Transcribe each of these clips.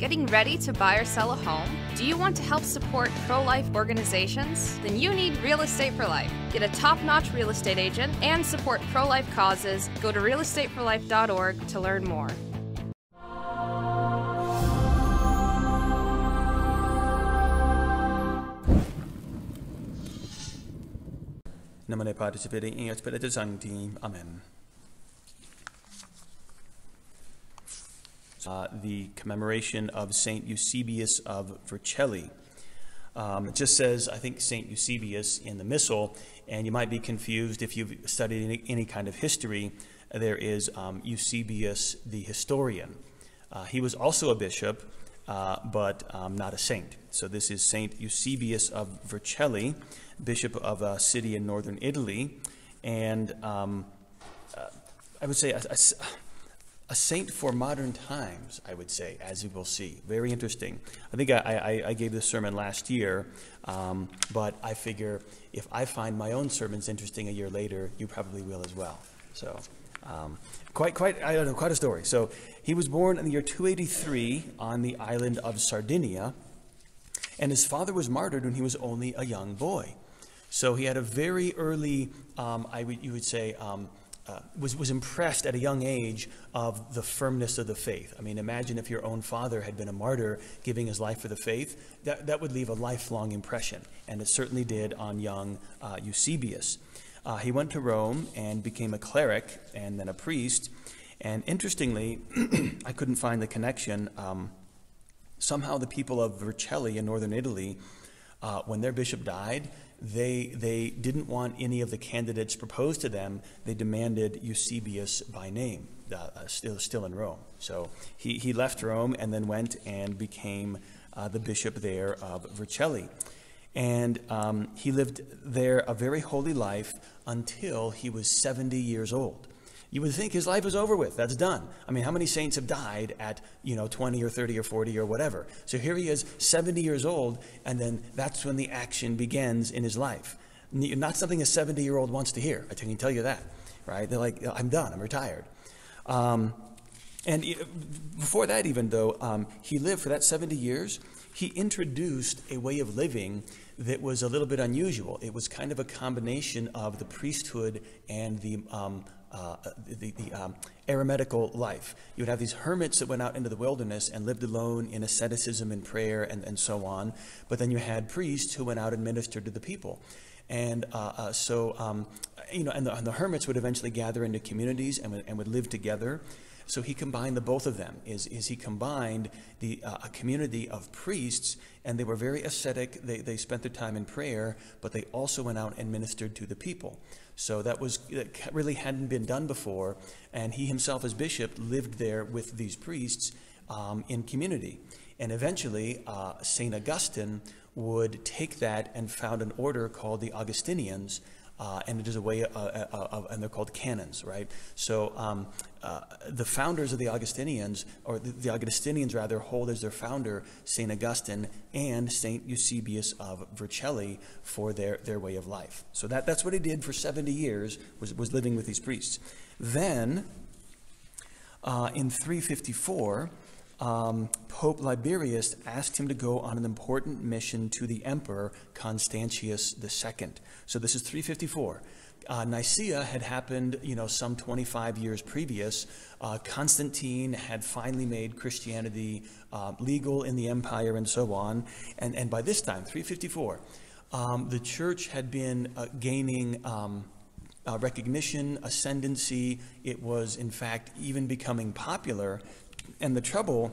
Getting ready to buy or sell a home? Do you want to help support pro life organizations? Then you need Real Estate for Life. Get a top notch real estate agent and support pro life causes. Go to realestateforlife.org to learn more. Namane er participating in Spiritus Sancti. Amen. Uh, the commemoration of Saint Eusebius of Vercelli. Um, it just says, I think, Saint Eusebius in the Missal, and you might be confused if you've studied any, any kind of history. There is um, Eusebius the historian. Uh, he was also a bishop, uh, but um, not a saint. So this is Saint Eusebius of Vercelli, bishop of a city in northern Italy, and um, uh, I would say a, saint for modern times, I would say, as you will see. Very interesting. I think I, I, I gave this sermon last year, um, but I figure if I find my own sermons interesting a year later, you probably will as well. So, um, quite, quite, I don't know, quite a story. So, he was born in the year 283 on the island of Sardinia, and his father was martyred when he was only a young boy. So he had a very early, um, I would, you would say, um, uh, was, was impressed at a young age of the firmness of the faith. I mean, imagine if your own father had been a martyr giving his life for the faith. That, that would leave a lifelong impression, and it certainly did on young uh, Eusebius. Uh, he went to Rome and became a cleric and then a priest. And interestingly, I couldn't find the connection. Um, somehow, the people of Vercelli in northern Italy, uh, when their bishop died, they, they didn't want any of the candidates proposed to them. They demanded Eusebius by name, uh, still, still in Rome. So he, he left Rome and then went and became uh, the bishop there of Vercelli. And um, he lived there a very holy life until he was 70 years old. You would think his life is over with. That's done. I mean, how many saints have died at, you know, 20 or 30 or 40 or whatever? So here he is, 70 years old, and then that's when the action begins in his life. Not something a 70 year old wants to hear. I can tell you that, right? They're like, I'm done. I'm retired. Um, and before that, even though um, he lived for that 70 years, he introduced a way of living that was a little bit unusual. It was kind of a combination of the priesthood and the um, uh, the, the um, eremitical life. You would have these hermits that went out into the wilderness and lived alone in asceticism and prayer and, and so on. But then you had priests who went out and ministered to the people. And uh, uh, so, um, you know, and the, and the, hermits would eventually gather into communities and would, and would live together. So he combined the both of them. Is, is he combined the, uh, a community of priests, and they were very ascetic. They, they spent their time in prayer, but they also went out and ministered to the people. So that was that really hadn't been done before, and he himself, as bishop, lived there with these priests um, in community. And eventually, uh, Saint Augustine would take that and found an order called the Augustinians, uh, and it is a way, of, uh, uh, uh, and they're called canons, right? So um, uh, the founders of the Augustinians, or the, the, Augustinians rather, hold as their founder Saint Augustine and Saint Eusebius of Vercelli for their, their way of life. So that, that's what he did for 70 years, was, was living with these priests. Then, uh, in 354, um, Pope Liberius asked him to go on an important mission to the emperor Constantius II. So this is 354. Uh, Nicaea had happened, you know, some 25 years previous. Uh, Constantine had finally made Christianity uh, legal in the empire and so on. And, and by this time, 354, um, the church had been uh, gaining um, uh, recognition, ascendancy. It was, in fact, even becoming popular and the trouble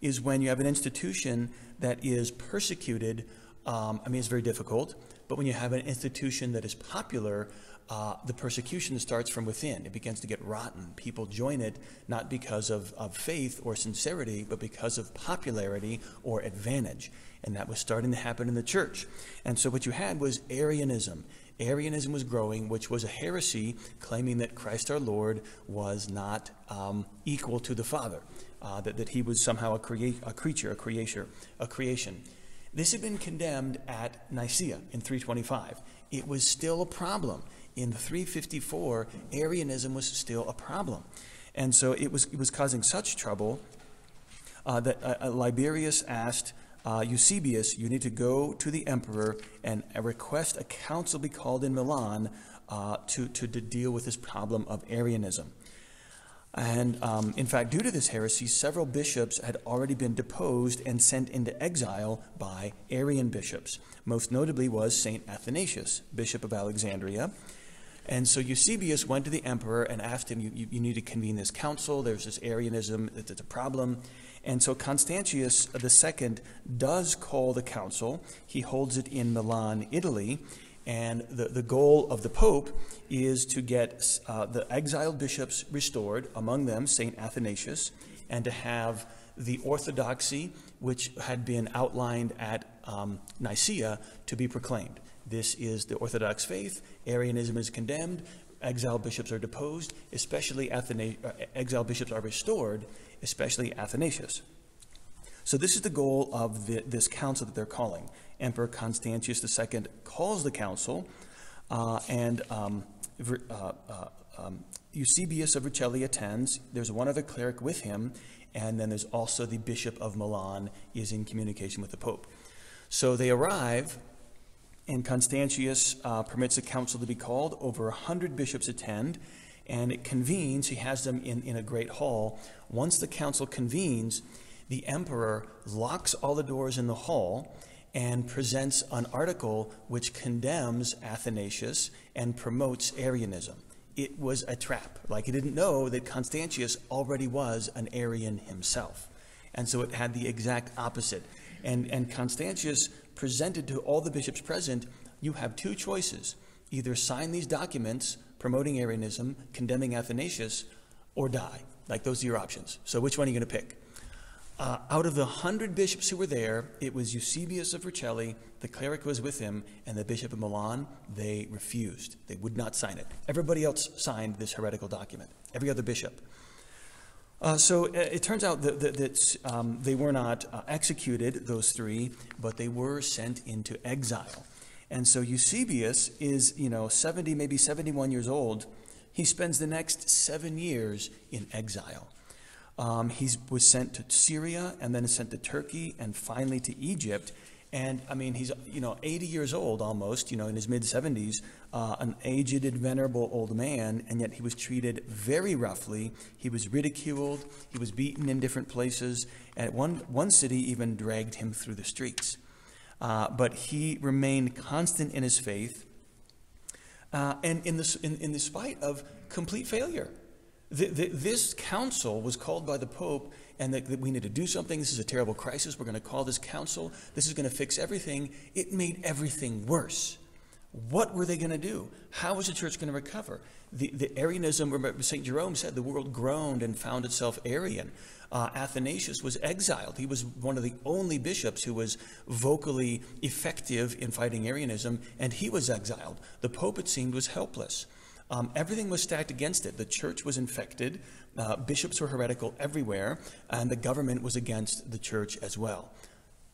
is when you have an institution that is persecuted, um, I mean, it's very difficult, but when you have an institution that is popular, uh, the persecution starts from within. It begins to get rotten. People join it not because of, of faith or sincerity, but because of popularity or advantage. And that was starting to happen in the church. And so what you had was Arianism. Arianism was growing, which was a heresy claiming that Christ our Lord was not um, equal to the Father, uh, that, that he was somehow a, crea- a creature, a creator, a creation. This had been condemned at Nicaea in 325. It was still a problem. In 354, Arianism was still a problem. And so it was, it was causing such trouble uh, that uh, Liberius asked uh, Eusebius, you need to go to the emperor and request a council be called in Milan uh, to, to, to, deal with this problem of Arianism. And um, in fact, due to this heresy, several bishops had already been deposed and sent into exile by Arian bishops. Most notably was St. Athanasius, Bishop of Alexandria. And so Eusebius went to the emperor and asked him, you, you, you need to convene this council. There's this Arianism, it's a problem. And so Constantius II does call the council. He holds it in Milan, Italy. And the, the goal of the Pope is to get uh, the exiled bishops restored, among them St. Athanasius, and to have the orthodoxy, which had been outlined at um, Nicaea, to be proclaimed. This is the Orthodox faith. Arianism is condemned. Exiled bishops are deposed, especially Athena- uh, exiled bishops are restored, especially Athanasius. So this is the goal of the, this council that they're calling. Emperor Constantius II calls the council, uh, and um, uh, uh, um, Eusebius of Vercelli attends. There's one other cleric with him, and then there's also the Bishop of Milan is in communication with the Pope. So they arrive, and Constantius uh, permits a council to be called. Over a hundred bishops attend, and it convenes. He has them in, in a great hall. Once the council convenes, the emperor locks all the doors in the hall and presents an article which condemns Athanasius and promotes Arianism. It was a trap. Like he didn't know that Constantius already was an Arian himself. And so it had the exact opposite. And, and Constantius presented to all the bishops present you have two choices either sign these documents promoting Arianism, condemning Athanasius, or die. Like those are your options. So which one are you going to pick? Uh, out of the hundred bishops who were there, it was Eusebius of Vercelli, the cleric was with him, and the bishop of Milan. They refused. They would not sign it. Everybody else signed this heretical document, every other bishop. Uh, so it, uh, it, turns out that, that, that um, they were not uh, executed, those three, but they were sent into exile. And so Eusebius is, you know, 70, maybe 71 years old. He spends the next seven years in exile. Um, he was sent to Syria and then sent to Turkey and finally to Egypt. And I mean, he's you know 80 years old almost, you know, in his mid 70s, uh, an aged, and venerable old man, and yet he was treated very roughly. He was ridiculed. He was beaten in different places. And one one city even dragged him through the streets. Uh, but he remained constant in his faith, uh, and in, the in, in the spite of complete failure. The, the, this council was called by the Pope, and that, that, we need to do something. This is a terrible crisis. We're going to call this council. This is going to fix everything. It made everything worse. What were they going to do? How was the church going to recover? The, the Arianism, St. Jerome said, the world groaned and found itself Arian. Uh, Athanasius was exiled. He was one of the only bishops who was vocally effective in fighting Arianism, and he was exiled. The Pope, it seemed, was helpless. Um, everything was stacked against it. The church was infected, uh, bishops were heretical everywhere, and the government was against the church as well.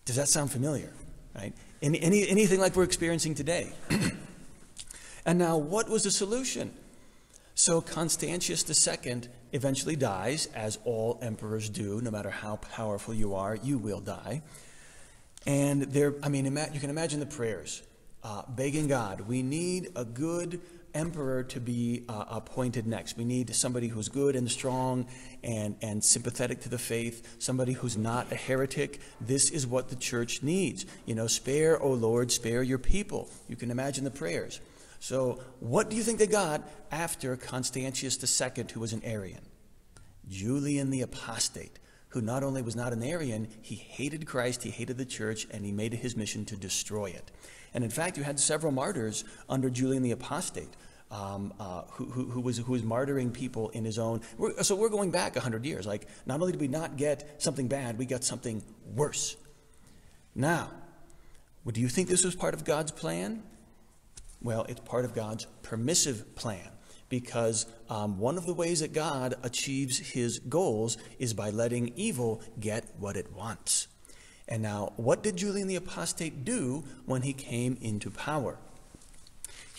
Does that sound familiar? Right? Any, any, anything like we're experiencing today? and now, what was the solution? So Constantius II eventually dies, as all emperors do, no matter how powerful you are, you will die. And there, I mean, you can imagine the prayers, uh, begging God, we need a good emperor to be uh, appointed next. We need somebody who's good and strong and, and sympathetic to the faith, somebody who's not a heretic. This is what the church needs. You know, spare, O Lord, spare your people. You can imagine the prayers. So, what do you think they got after Constantius II, who was an Arian? Julian the Apostate, who not only was not an Arian, he hated Christ, he hated the church, and he made it his mission to destroy it. And in fact, you had several martyrs under Julian the Apostate. Um, uh, who, who, who, was, who was martyring people in his own. We're, so we're going back 100 years. Like, not only did we not get something bad, we got something worse. Now, do you think this was part of God's plan? Well, it's part of God's permissive plan because um, one of the ways that God achieves his goals is by letting evil get what it wants. And now, what did Julian the Apostate do when he came into power?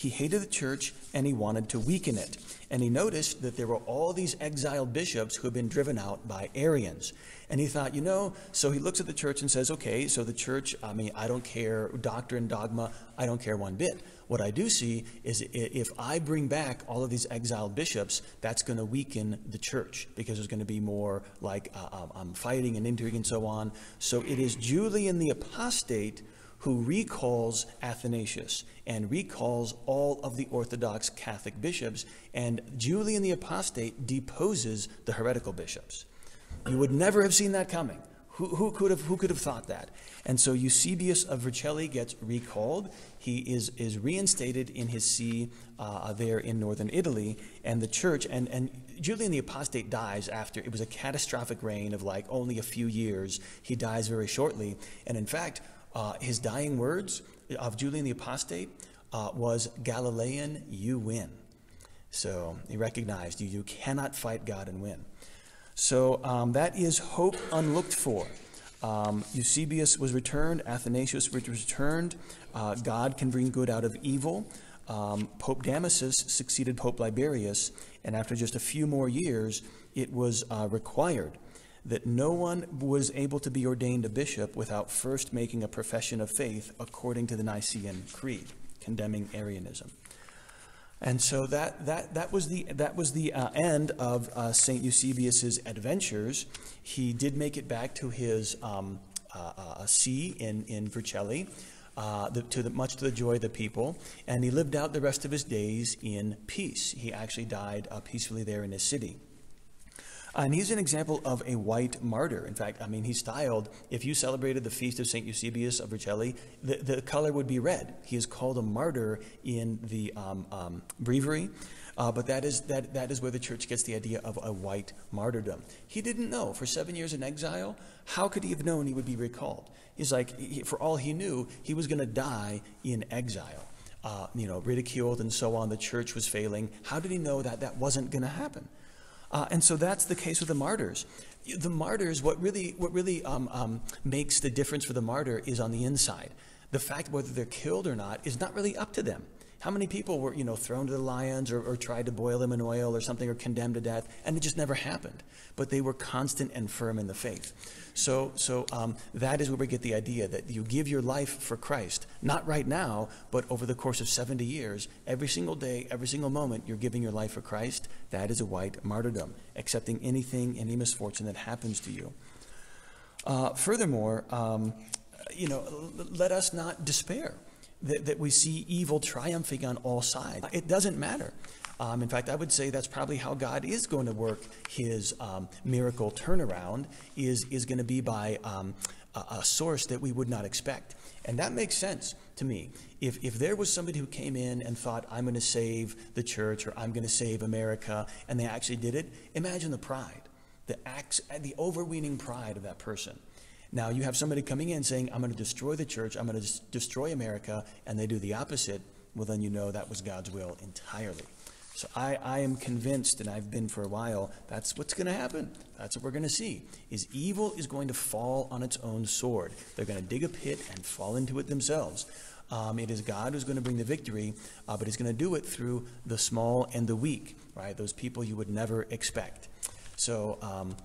He hated the church and he wanted to weaken it. And he noticed that there were all these exiled bishops who had been driven out by Arians. And he thought, you know, so he looks at the church and says, okay, so the church, I mean, I don't care, doctrine, dogma, I don't care one bit. What I do see is if I bring back all of these exiled bishops, that's going to weaken the church because there's going to be more like uh, um, fighting and intrigue and so on. So it is Julian the Apostate who recalls Athanasius and recalls all of the Orthodox Catholic bishops, and Julian the Apostate deposes the heretical bishops. You would never have seen that coming. Who, who, could have, who could have thought that? And so Eusebius of Vercelli gets recalled. He is, is reinstated in his see uh, there in northern Italy, and the church, and, and Julian the Apostate dies after it was a catastrophic reign of like only a few years. He dies very shortly. And in fact, uh, his dying words of Julian the Apostate uh, was Galilean, you win. So he recognized you, you cannot fight God and win. So um, that is hope unlooked for. Um, Eusebius was returned, Athanasius was returned. Uh, God can bring good out of evil. Um, Pope Damasus succeeded Pope Liberius, and after just a few more years, it was uh, required that no one was able to be ordained a bishop without first making a profession of faith according to the Nicene Creed, condemning Arianism. And so that, that, that was the, that was the uh, end of uh, St. Eusebius's adventures. He did make it back to his um, uh, uh see in, in Vercelli, uh, the, to the, much to the joy of the people, and he lived out the rest of his days in peace. He actually died uh, peacefully there in his city. And he's an example of a white martyr. In fact, I mean, he's styled, if you celebrated the feast of St. Eusebius of Vercelli, the, the color would be red. He is called a martyr in the um, um, breviary. Uh, but that is, that, that is where the church gets the idea of a white martyrdom. He didn't know. For seven years in exile, how could he have known he would be recalled? He's like, he, for all he knew, he was going to die in exile. Uh, you know, ridiculed and so on. The church was failing. How did he know that that wasn't going to happen? Uh, and so that's the case with the martyrs. The martyrs, what really, what really um, um, makes the difference for the martyr is on the inside. The fact whether they're killed or not is not really up to them. How many people were, you know, thrown to the lions or, or, tried to boil them in oil or something or condemned to death, and it just never happened. But they were constant and firm in the faith. So, so um, that is where we get the idea that you give your life for Christ, not right now, but over the course of 70 years, every single day, every single moment, you're giving your life for Christ. That is a white martyrdom, accepting anything, any misfortune that happens to you. Uh, furthermore, um, you know, let us not despair that, that we see evil triumphing on all sides. It doesn't matter. Um, in fact, I would say that's probably how God is going to work his um, miracle turnaround is, is going to be by um, a, a, source that we would not expect. And that makes sense to me. If, if there was somebody who came in and thought, I'm going to save the church or I'm going to save America, and they actually did it, imagine the pride, the, acts, the overweening pride of that person. Now you have somebody coming in saying, I'm going to destroy the church, I'm going to destroy America, and they do the opposite, well, then you know that was God's will entirely. So I, I am convinced, and I've been for a while, that's what's going to happen. That's what we're going to see. Is evil is going to fall on its own sword. They're going to dig a pit and fall into it themselves. Um, it is God who's going to bring the victory, uh, but He's going to do it through the small and the weak, right? Those people you would never expect. So um,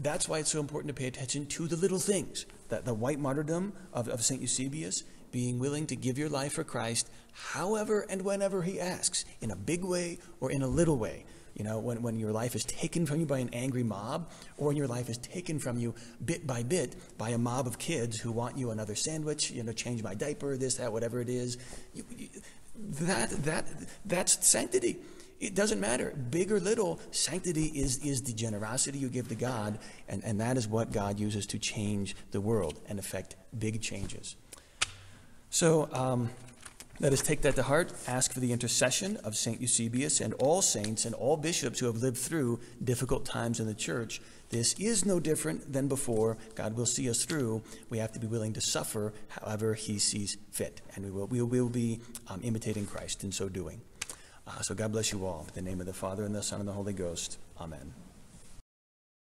that's why it's so important to pay attention to the little things. That the white martyrdom of, of St. Eusebius, being willing to give your life for Christ, however and whenever he asks, in a big way or in a little way. You know, when, when your life is taken from you by an angry mob, or when your life is taken from you bit by bit by a mob of kids who want you another sandwich, you know, change my diaper, this, that, whatever it is. You, you, that, that, that's sanctity. It doesn't matter, big or little, sanctity is, is the generosity you give to God, and, and that is what God uses to change the world and affect big changes. So um, let us take that to heart, ask for the intercession of St. Eusebius and all saints and all bishops who have lived through difficult times in the church. This is no different than before. God will see us through. We have to be willing to suffer however He sees fit, and we will, we will be um, imitating Christ in so doing. Uh, so God bless you all. In the name of the Father, and the Son, and the Holy Ghost. Amen.